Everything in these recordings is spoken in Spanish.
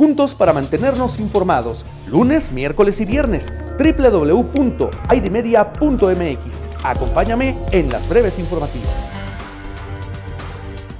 juntos para mantenernos informados, lunes, miércoles y viernes, www.idmedia.mx. Acompáñame en las breves informativas.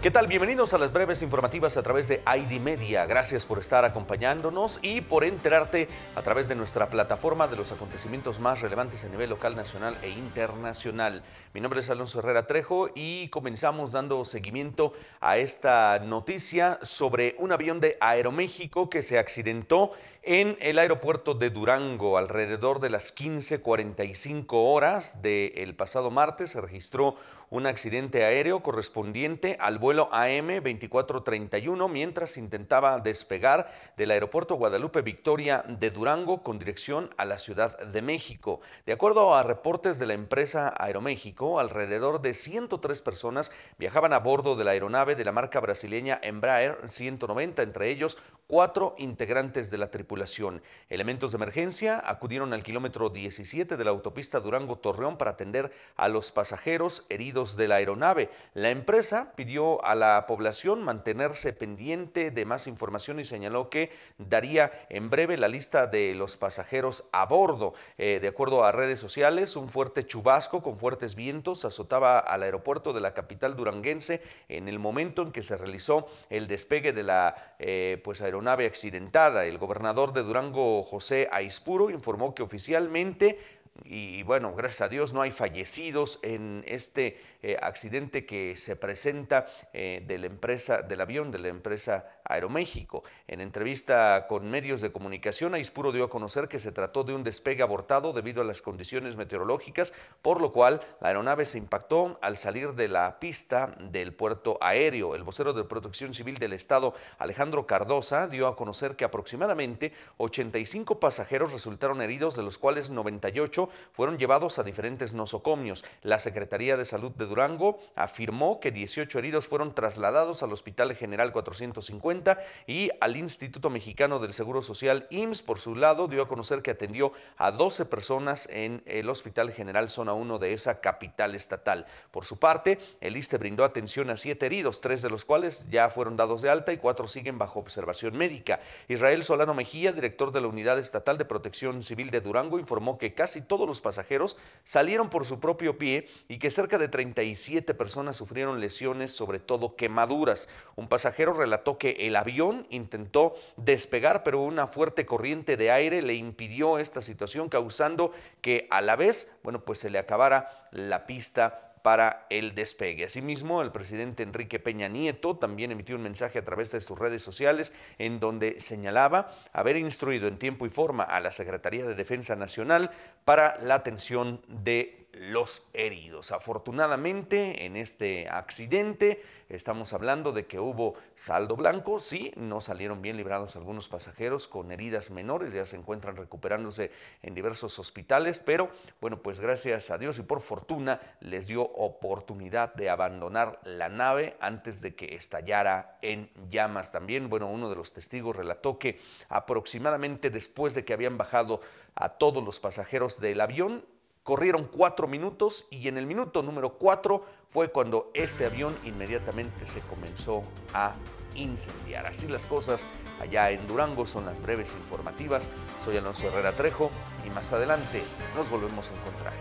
¿Qué tal? Bienvenidos a las breves informativas a través de ID Media. Gracias por estar acompañándonos y por enterarte a través de nuestra plataforma de los acontecimientos más relevantes a nivel local, nacional e internacional. Mi nombre es Alonso Herrera Trejo y comenzamos dando seguimiento a esta noticia sobre un avión de Aeroméxico que se accidentó en el aeropuerto de Durango, alrededor de las 15.45 horas del pasado martes, se registró un accidente aéreo correspondiente al vuelo AM 2431 mientras intentaba despegar del aeropuerto Guadalupe Victoria de Durango con dirección a la Ciudad de México. De acuerdo a reportes de la empresa Aeroméxico, alrededor de 103 personas viajaban a bordo de la aeronave de la marca brasileña Embraer 190, entre ellos cuatro integrantes de la tripulación. Elementos de emergencia acudieron al kilómetro 17 de la autopista Durango-Torreón para atender a los pasajeros heridos de la aeronave. La empresa pidió a la población mantenerse pendiente de más información y señaló que daría en breve la lista de los pasajeros a bordo. Eh, de acuerdo a redes sociales, un fuerte chubasco con fuertes vientos azotaba al aeropuerto de la capital duranguense en el momento en que se realizó el despegue de la eh, pues aeronave nave accidentada. El gobernador de Durango, José Aispuro, informó que oficialmente y bueno, gracias a Dios no hay fallecidos en este eh, accidente que se presenta eh, de la empresa, del avión de la empresa Aeroméxico. En entrevista con medios de comunicación, Aispuro dio a conocer que se trató de un despegue abortado debido a las condiciones meteorológicas, por lo cual la aeronave se impactó al salir de la pista del puerto aéreo. El vocero de Protección Civil del Estado, Alejandro Cardosa, dio a conocer que aproximadamente 85 pasajeros resultaron heridos, de los cuales 98 fueron llevados a diferentes nosocomios. La Secretaría de Salud de Durango afirmó que 18 heridos fueron trasladados al Hospital General 450 y al Instituto Mexicano del Seguro Social IMSS, por su lado, dio a conocer que atendió a 12 personas en el Hospital General Zona 1 de esa capital estatal. Por su parte, el ISTE brindó atención a siete heridos, tres de los cuales ya fueron dados de alta y cuatro siguen bajo observación médica. Israel Solano Mejía, director de la Unidad Estatal de Protección Civil de Durango, informó que casi todos los pasajeros salieron por su propio pie y que cerca de 37 personas sufrieron lesiones, sobre todo quemaduras. Un pasajero relató que el avión intentó despegar, pero una fuerte corriente de aire le impidió esta situación, causando que a la vez, bueno, pues se le acabara la pista para el despegue. Asimismo, el presidente Enrique Peña Nieto también emitió un mensaje a través de sus redes sociales en donde señalaba haber instruido en tiempo y forma a la Secretaría de Defensa Nacional para la atención de los heridos. Afortunadamente, en este accidente, estamos hablando de que hubo saldo blanco, sí, no salieron bien librados algunos pasajeros con heridas menores, ya se encuentran recuperándose en diversos hospitales, pero bueno, pues gracias a Dios y por fortuna les dio oportunidad de abandonar la nave antes de que estallara en llamas. También, bueno, uno de los testigos relató que aproximadamente después de que habían bajado a todos los pasajeros del avión, Corrieron cuatro minutos y en el minuto número cuatro fue cuando este avión inmediatamente se comenzó a incendiar. Así las cosas allá en Durango son las breves informativas. Soy Alonso Herrera Trejo y más adelante nos volvemos a encontrar.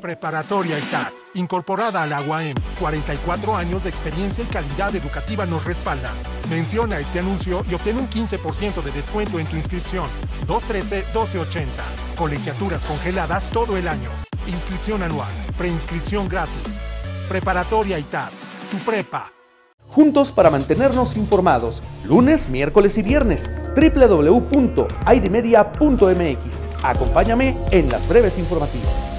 Preparatoria ITAT, incorporada a la UAM. 44 años de experiencia y calidad educativa nos respaldan. Menciona este anuncio y obtén un 15% de descuento en tu inscripción. 213-1280. Colegiaturas congeladas todo el año. Inscripción anual. Preinscripción gratis. Preparatoria ITAT. Tu prepa. Juntos para mantenernos informados. Lunes, miércoles y viernes. www.idmedia.mx. Acompáñame en las breves informativas.